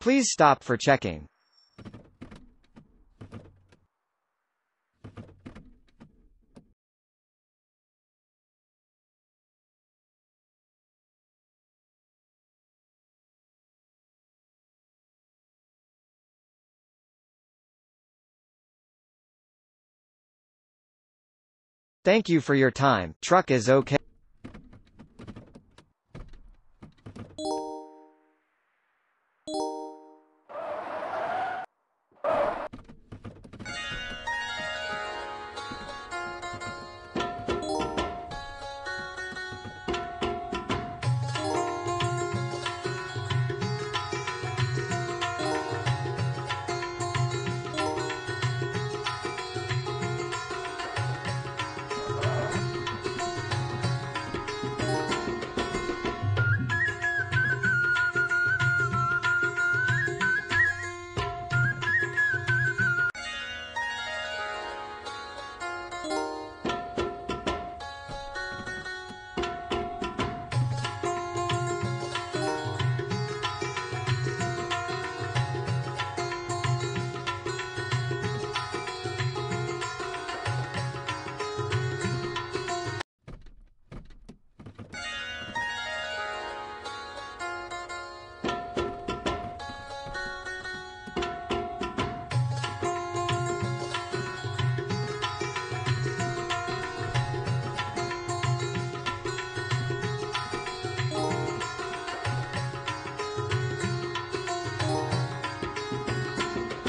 Please stop for checking. Thank you for your time. Truck is okay.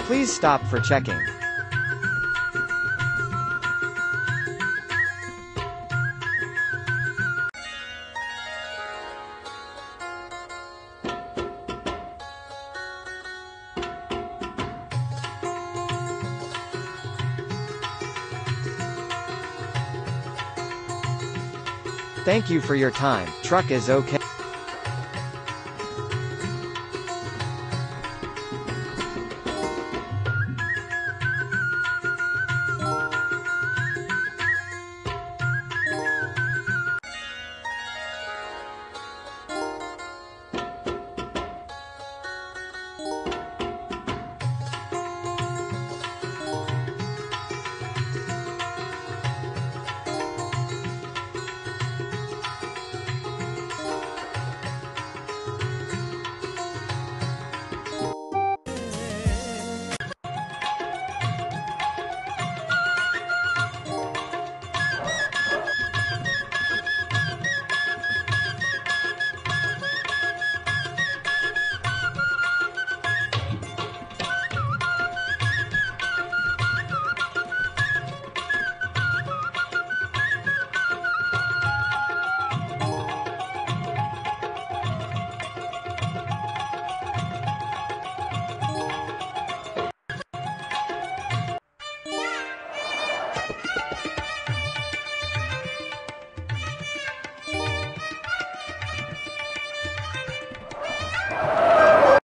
Please stop for checking. Thank you for your time. Truck is okay.